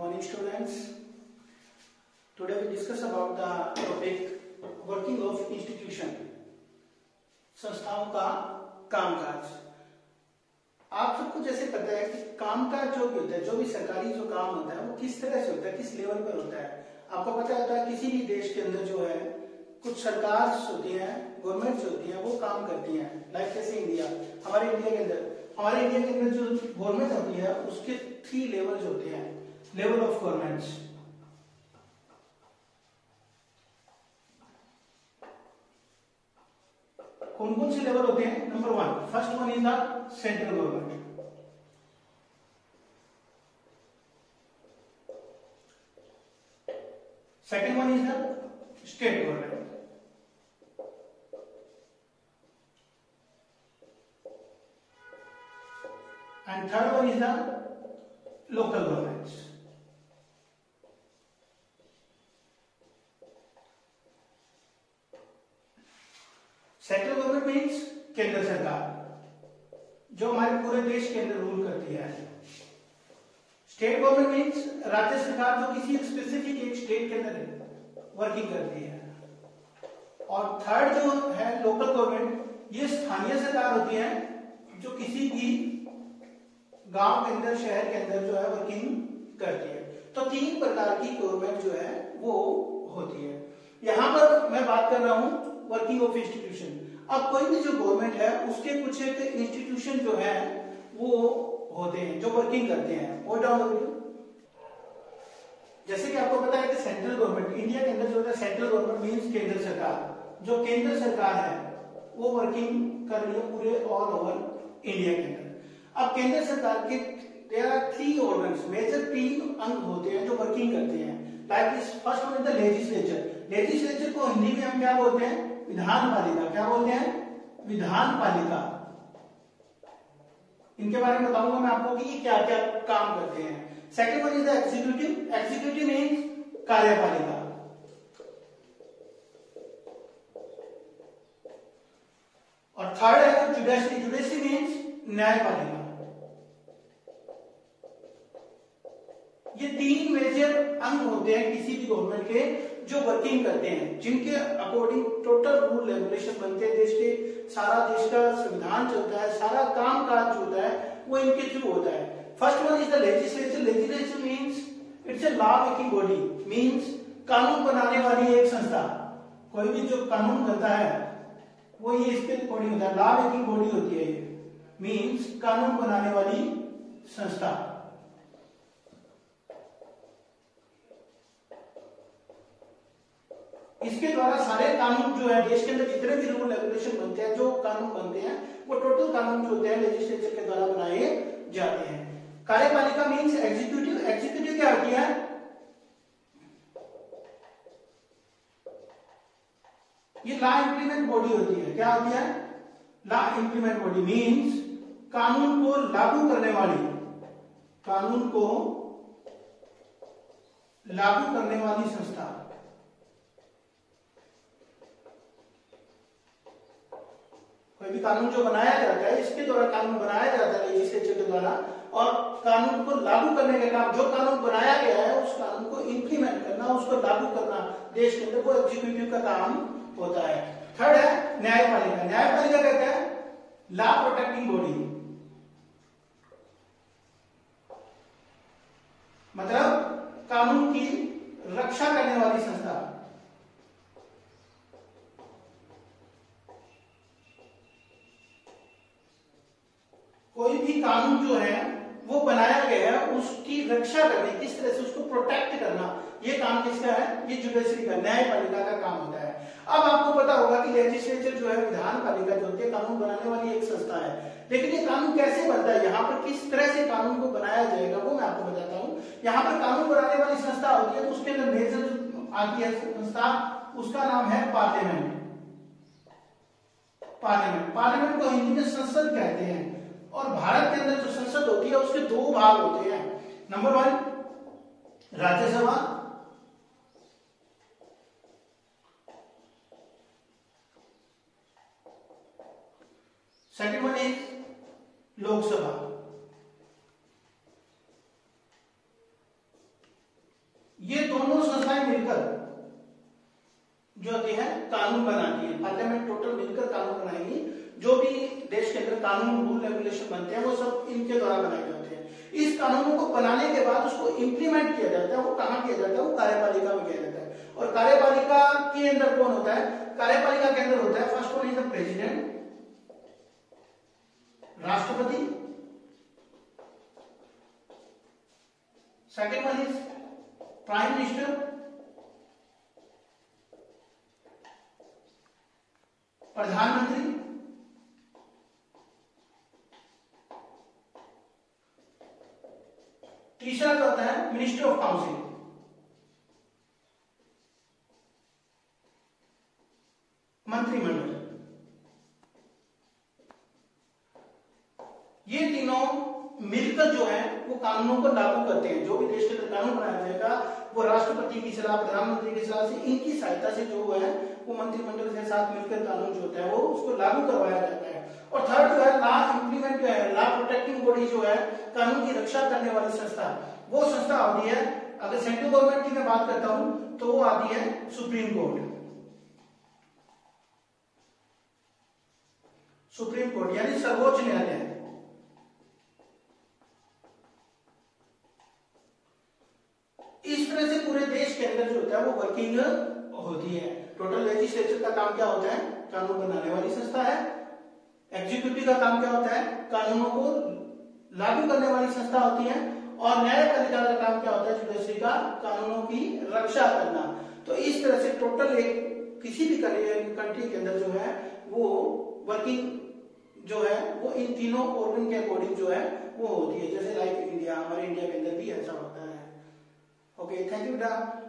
morning students. Today we discuss about the topic, working of institution. संस्थाओं का कामकाज आप सबको जैसे पता है कि कामकाज जो भी होता है, जो भी सरकारी जो काम होता है, वो किस तरह से होता है, किस लेवल पर होता है आपको पता होता है किसी भी देश के अंदर जो है, कुछ सरकार होती हैं गवर्नमेंट होती हैं, वो काम करती हैं लाइक जैसे इंडिया हमारे इंडिया के अंदर, हमारे इंडिया के अंदर जो गवर्नमेंट होती है, उसके थ्री लेवल्स होते हैं लेवल ऑफ़ गवर्नमेंट्स कौन कौन से लेवल होते हैं? Number one first one is the central government second one is the state government and third one is the local governments central government means केंद्र सरकार, जो हमारे पूरे देश के अंदर रूल करती है स्टेट गवर्नमेंट मीन्स राज्य सरकार जो किसी एक स्पेसिफिक एक स्टेट के अंदर वर्किंग करती है। और थर्ड जो है लोकल गवर्नमेंट ये स्थानीय सरकार होती है जो किसी भी गाँव के अंदर, शहर के अंदर जो है वर्किंग करती है। तो तीन प्रकार की गवर्नमेंट जो है वो होती है। यहाँ पर मैं बात कर रहा हूँ वर्किंग ऑफ़ इंस्टीट्यूशन अब कोई भी जो गवर्नमेंट है, उसके कुछ एक इंस्टीट्यूशन जो है, वो होते हैं, जो वर्किंग करते हैं। वो डाउन जैसे कि आपको पता है कि सेंट्रल गवर्नमेंट इंडिया के अंदर जो है सेंट्रल गवर्नमेंट मीन्स केंद्र सरकार। जो केंद्र सरकार है, वो वर्किंग कर रही है पूरे ऑल ओवर इंडिया के अंदर। अब केंद्र सरकार के थ्री ऑर्गन्स मेजर तीन अंग होते हैं जो वर्किंग करते हैं। फ़र्स्ट द लेजिस्लेचर लेजिस्लेचर को हिंदी में हम क्या बोलते हैं? विधान पालिका, क्या बोलते हैं? विधान पालिका। इनके बारे में बताऊँगा मैं आपको कि ये क्या क्या काम करते हैं। Second one is the executive executive means कार्यपालिका। और थर्ड है जुडिशरी जुडिशरी मीन्स न्यायपालिका। ये तीन मेजर अंग होते हैं किसी भी गवर्नमेंट के जो वर्किंग करते हैं, जिनके अकॉर्डिंग संविधान चलता है, सारा काम काज जो होता है, वो इनके थ्रू होता है। First one is the legislature legislature means it's a law making body means कानून बनाने वाली एक संस्था। कोई भी जो कानून बनता है, वो ये इसके बॉडी होता है। लॉ मेकिंग बॉडी होती है ये। मीन्स कानून बनाने वाली संस्था। इसके द्वारा सारे कानून जो है, देश के अंदर जितने भी रूल रेगुलेशन बनते हैं, जो कानून बनते हैं, वो टोटल कानून जो होते हैं लेजिस्लेचर के द्वारा बनाए जाते हैं। कार्यपालिका मीन्स एग्जीक्यूटिव एग्जीक्यूटिव क्या होती है? ये लॉ इंप्लीमेंट बॉडी होती है। क्या होती है? लॉ इंप्लीमेंट बॉडी मीन्स कानून को लागू करने वाली, कानून को लागू करने वाली संस्था। भी कानून जो बनाया जाता है, इसके द्वारा कानून बनाया जाता है लेजिस्लेचर द्वारा, और कानून को लागू करने का काम, जो कानून बनाया गया है, उस कानून को इंप्लीमेंट करना, उसको लागू करना, देश के अंदर वो एग्जीक्यूटिव का काम होता है। थर्ड है, न्यायपालिका। न्यायपालिका कहते हैं लॉ प्रोटेक्टिंग बॉडी मतलब कानून की रक्षा करने वाली संस्था कोई भी कानून जो है, वो बनाया गया है, उसकी रक्षा करनी, किस तरह से उसको प्रोटेक्ट करना, ये काम किसका है? ये जुडिशरी का न्यायपालिका का काम होता है। अब आपको पता होगा कि लेजिस्लेचर जो है, विधान पालिका जो होती है, कानून बनाने वाली एक संस्था है। लेकिन ये कानून कैसे बनता है? यहाँ पर किस तरह से कानून को बनाया जाएगा, वो मैं आपको बताता हूँ। यहाँ पर कानून बनाने वाली संस्था होती है तो उसके अंदर मेजर आती है संस्था, उसका नाम है पार्लियामेंट पार्लियामेंट पार्लियामेंट को हिंदी में संसद कहते हैं। और भारत के अंदर जो संसद होती है, उसके दो भाग होते हैं। Number one Rajya Sabha. Second one is Lok Sabha. ये दोनों संस्थाएँ मिलकर जो होती है, कानून बनाती है। पार्लियामेंट टोटल मिलकर कानून बनाएगी। जो भी देश के अंदर कानून रूल रेगुलेशन बनते हैं, वो सब इनके द्वारा बनाए जाते हैं। इस कानूनों को बनाने के बाद उसको इंप्लीमेंट किया जाता है, वो कहाँ किया जाता है? वो कार्यपालिका में किया जाता है। और कार्यपालिका के अंदर कौन होता है? कार्यपालिका के अंदर होता है first one is the president राष्ट्रपति। Second one is prime minister प्रधानमंत्री। तीसरा जो होता है मिनिस्ट्री ऑफ़ काउंसिल मंत्रिमंडल। ये तीनों मिलकर जो है, वो कानूनों को लागू करते हैं। जो भी देश के अंदर कानून बनाया जाएगा, वो राष्ट्रपति की सलाह, प्रधानमंत्री की सलाह से, इनकी सहायता से जो है, वो मंत्रिमंडल के साथ मिलकर कानून जो होता है, वो उसको लागू करवाया जाता है। और थर्ड जो है लॉ प्रोटेक्टिंग बॉडी है कानून की रक्षा करने वाली संस्था। वो संस्था आती है, अगर सेंट्रल गवर्नमेंट की मैं बात करता हूँ तो वो आती है सुप्रीम कोर्ट सुप्रीम कोर्ट यानी सर्वोच्च न्यायालय। इस तरह से पूरे देश के अंदर जो होता है, वो वर्किंग होती है। टोटल लेजिस्लेचर का काम क्या होता है? कानून बनाने वाली संस्था है। एग्जीक्यूटिव का काम क्या होता है? कानूनों को लागू करने वाली संस्था होती है और न्यायपालिका का काम क्या होता है? जुडिशरी का कानूनों की रक्षा करना। तो इस तरह से टोटल एक किसी भी कंट्री के अंदर जो है, वो वर्किंग जो है, वो इन तीनों ऑर्गन के अकॉर्डिंग जो है, वो होती है। जैसे लाइक इंडिया हमारे इंडिया के अंदर भी ऐसा होता है। ओके थैंक यू बेटा।